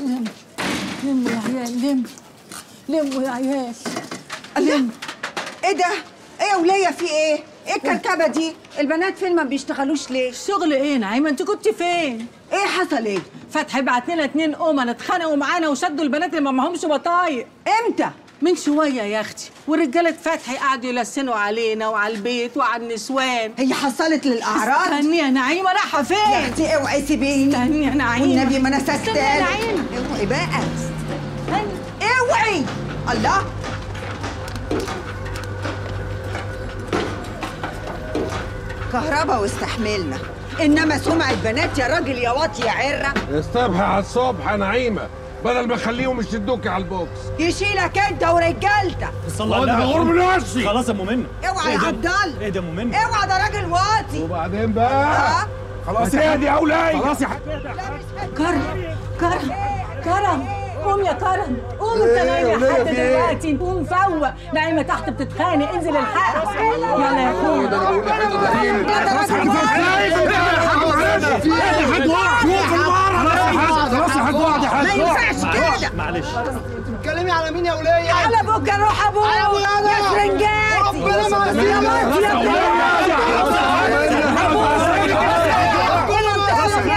لم لموا يا عيال لم لموا يا عيال الله إيه ده؟ إيه يا ولية في إيه؟ إيه الكركبة دي؟ البنات فين ما بيشتغلوش ليه؟ شغل إيه نعيمة أنت كنت فين إيه حصل إيه؟ فتحي بعت لنا اتنين امنا اتخانقوا معانا وشدوا البنات اللي ما معهمش بطايق إمتى؟ من شوية يا أختي ورجاله فتحي قعدوا يلسنوا علينا وعلى البيت وعلى النسوان. هي حصلت للأعراض؟ استني يا نعيمة رايحه يا فين أختي اوعي سيبيني. استني يا نعيمة. والنبي ما أنا استني يا نعيمة. اوعي بقى. استني. اوعي. الله. كهربا واستحملنا. إنما سمعة بناتنا يا راجل يا واطي يا عرة. الصبح على الصبح يا نعيمة. بدل ما اخليهم يشدوكي على البوكس. يشيلك انت ورجالتك. صلى النبي. من نفسي. خلاص يا ام منى اوعى يا. عبد الله اهدى يا ام منى اوعى ده راجل واطي. وبعدين بقى؟ آه. خلاص يا يا أولاد خلاص يا كرم كرم. كرم. قوم يا كرم. قوم انت نايم لحد دلوقتي. قوم فوق. نايمة تحت بتتخانق. انزل الحق. يلا يا اخويا ما ينفعش كده. معلش. بتتكلمي على مين يا ولية؟ على بوك روح أبوك يا فرنجاتي ربنا ما يا